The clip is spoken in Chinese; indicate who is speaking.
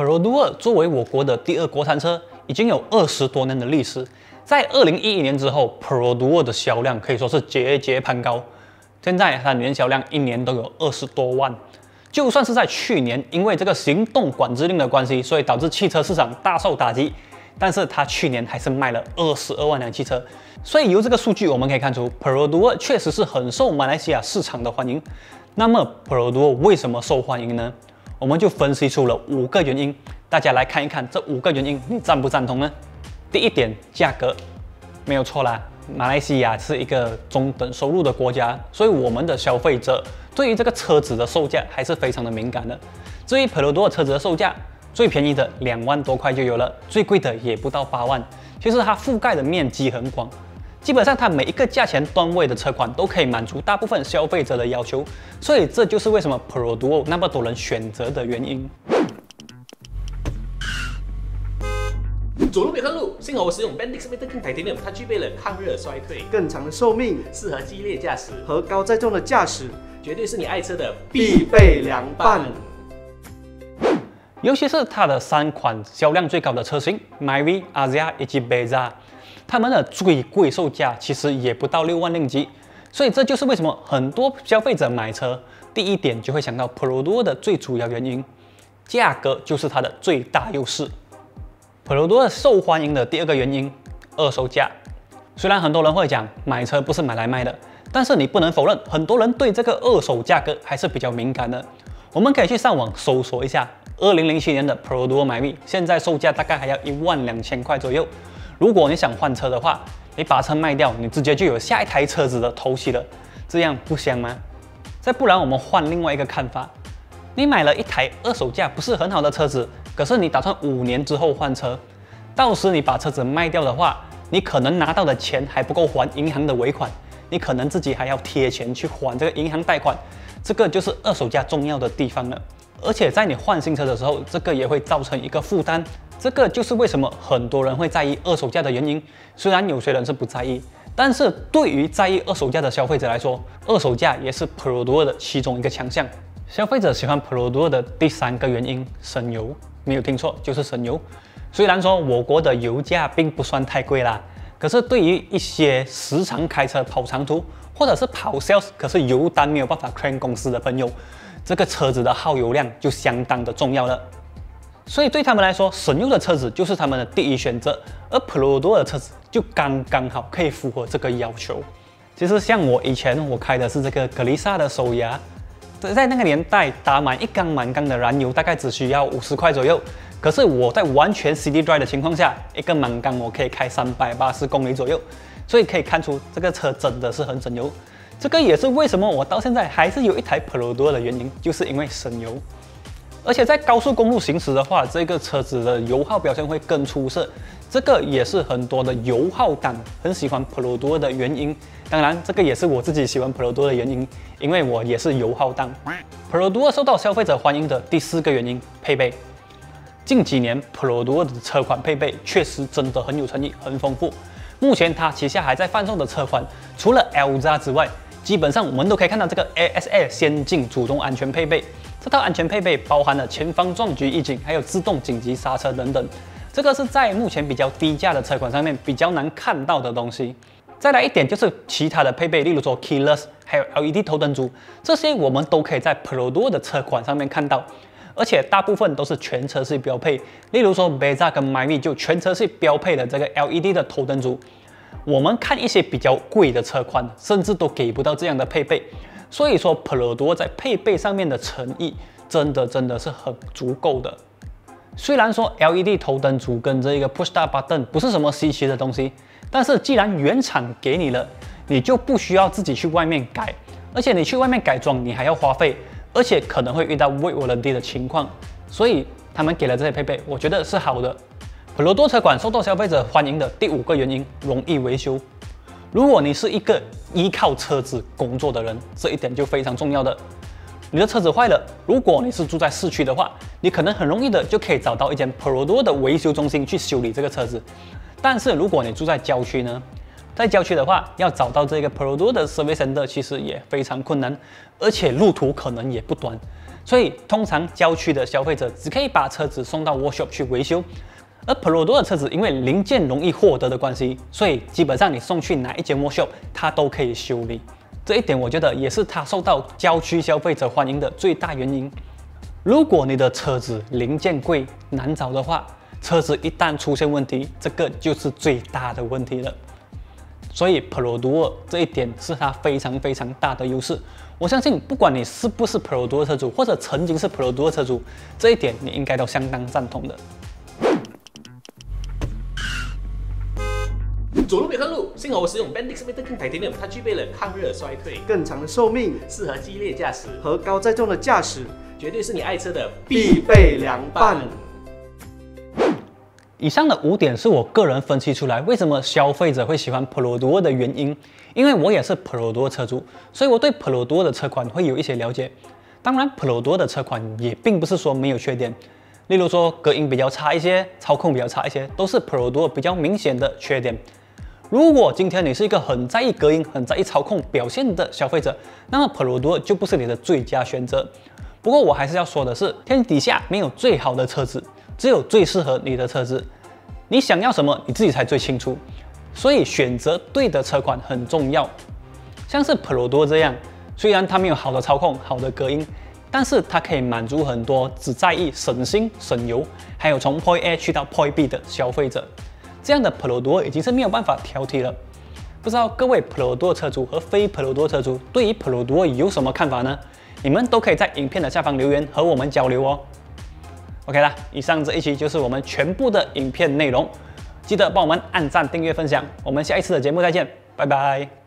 Speaker 1: Pro Dua 作为我国的第二国产车，已经有二十多年的历史。在二零一一年之后，Pro Dua 的销量可以说是节节攀高。现在它年销量一年都有二十多万。就算是在去年，因为这个行动管制令的关系，所以导致汽车市场大受打击，但是它去年还是卖了二十二万辆汽车。所以由这个数据我们可以看出，Pro Dua 确实是很受马来西亚市场的欢迎。那么，Pro Dua 为什么受欢迎呢？我们就分析出了五个原因，大家来看一看这五个原因，你赞不赞同呢？第一点，价格没有错啦。马来西亚是一个中等收入的国家，所以我们的消费者对于这个车子的售价还是非常的敏感的。至于 Perodua 车子的售价，最便宜的两万多块就有了，最贵的也不到八万。其实它覆盖的面积很广。基本上，它每一个价钱段位的车款都可以满足大部分消费者的要求，所以这就是为什么 Perodua 那么多人选择的原因。
Speaker 2: 走路别看路，幸好我使用 Bendix Metal Titanium，它具备了抗热衰退、
Speaker 3: 更长的寿命
Speaker 2: 适合激烈驾驶
Speaker 3: 和高载重的驾驶，
Speaker 2: 绝对是你爱车的
Speaker 3: 必备良伴。
Speaker 1: 尤其是它的三款销量最高的车型 Myvi、Azia 以及 Beza。他们的最贵售价其实也不到六万令吉，所以这就是为什么很多消费者买车第一点就会想到 Perodua 的最主要原因，价格就是它的最大优势。Perodua 受欢迎的第二个原因，二手价。虽然很多人会讲买车不是买来卖的，但是你不能否认，很多人对这个二手价格还是比较敏感的。我们可以去上网搜索一下，二零零七年的 Perodua 买 V，现在售价大概还要一万两千块左右。如果你想换车的话，你把车卖掉，你直接就有下一台车子的头期了，这样不香吗？再不然，我们换另外一个看法，你买了一台二手价不是很好的车子，可是你打算五年之后换车，到时你把车子卖掉的话，你可能拿到的钱还不够还银行的尾款，你可能自己还要贴钱去还这个银行贷款，这个就是二手价重要的地方了。而且在你换新车的时候，这个也会造成一个负担。这个就是为什么很多人会在意二手价的原因。虽然有些人是不在意，但是对于在意二手价的消费者来说，二手价也是 Perodua 的其中一个强项。消费者喜欢 Perodua 的第三个原因，省油。没有听错，就是省油。虽然说我国的油价并不算太贵啦，可是对于一些时常开车跑长途，或者是跑 sales，可是油单没有办法 claim 公司的朋友，这个车子的耗油量就相当的重要了。所以对他们来说，省油的车子就是他们的第一选择，而普罗多的车子就刚刚好可以符合这个要求。其实像我以前我开的是这个格丽莎的手牙，在那个年代打满一缸满缸的燃油大概只需要五十块左右，可是我在完全 C D Drive 的情况下，一个满缸我可以开三百八十公里左右，所以可以看出这个车真的是很省油。这个也是为什么我到现在还是有一台普罗多的原因，就是因为省油。而且在高速公路行驶的话，这个车子的油耗表现会更出色。这个也是很多的油耗党很喜欢 Perodua 的原因。当然，这个也是我自己喜欢 Perodua 的原因，因为我也是油耗党。Perodua 受到消费者欢迎的第四个原因，配备。近几年 Perodua 的车款配备确实真的很有诚意，很丰富。目前它旗下还在贩售的车款，除了 L 叉之外，基本上我们都可以看到这个 ASA 先进主动安全配备。这套安全配备包含了前方撞击预警，还有自动紧急刹车等等。这个是在目前比较低价的车款上面比较难看到的东西。再来一点就是其他的配备，例如说 keyless，还有 LED 头灯组，这些我们都可以在 Perodua 的车款上面看到，而且大部分都是全车系标配。例如说 Beza 跟 Myvi 就全车系标配的这个 LED 的头灯组。我们看一些比较贵的车款，甚至都给不到这样的配备。所以说，Perodua 在配备上面的诚意，真的真的是很足够的。虽然说 LED 头灯组跟这一个 Push Start Button 不是什么稀奇的东西，但是既然原厂给你了，你就不需要自己去外面改，而且你去外面改装，你还要花费，而且可能会遇到 Weight Warranty 的情况。所以他们给了这些配备，我觉得是好的。Perodua 车款受到消费者欢迎的第五个原因，容易维修。如果你是一个依靠车子工作的人，这一点就非常重要的。你的车子坏了，如果你是住在市区的话，你可能很容易的就可以找到一间 produ 的维修中心去修理这个车子。但是如果你住在郊区呢，在郊区的话，要找到这个 Pro Duo 的 service center 其实也非常困难，而且路途可能也不短。所以通常郊区的消费者只可以把车子送到 workshop 去维修。而 Pro Duo 的车子因为零件容易获得的关系，所以基本上你送去哪一间 workshop，它都可以修理。这一点我觉得也是它受到郊区消费者欢迎的最大原因。如果你的车子零件贵难找的话，车子一旦出现问题，这个就是最大的问题了。所以 Pro Duo 这一点是它非常非常大的优势。我相信不管你是不是 Pro Duo 车主，或者曾经是 Pro Duo 车主，这一点你应该都相当赞同的。
Speaker 2: 走路别看路，幸好我使用 Bendix Metal King Titanium，它具备了抗热衰退、
Speaker 3: 更长的寿命
Speaker 2: 适合激烈驾驶
Speaker 3: 和高载重的驾驶，
Speaker 2: 绝对是你爱车的
Speaker 3: 必备良伴。
Speaker 1: 以上的五点是我个人分析出来为什么消费者会喜欢 Pro Duo 的原因。因为我也是 Pro Duo 车主，所以我对 Pro Duo 的车款会有一些了解。当然，Pro Duo 的车款也并不是说没有缺点，例如说隔音比较差一些，操控比较差一些，都是 Pro Duo 比较明显的缺点。如果今天你是一个很在意隔音、很在意操控表现的消费者，那么 Pro Duo 就不是你的最佳选择。不过我还是要说的是，天底下没有最好的车子，只有最适合你的车子。你想要什么，你自己才最清楚。所以选择对的车款很重要。像是 Pro Duo 这样，虽然它没有好的操控、好的隔音，但是它可以满足很多只在意省心省油，还有从 Point A 去到 Point B 的消费者。这样的 Pro 多已经是没有办法挑剔了。不知道各位 Pro 多车主和非 Pro 多车主对于 Pro 多有什么看法呢？你们都可以在影片的下方留言和我们交流哦。OK 啦，以上这一期就是我们全部的影片内容，记得帮我们按赞、订阅、分享。我们下一次的节目再见，拜拜。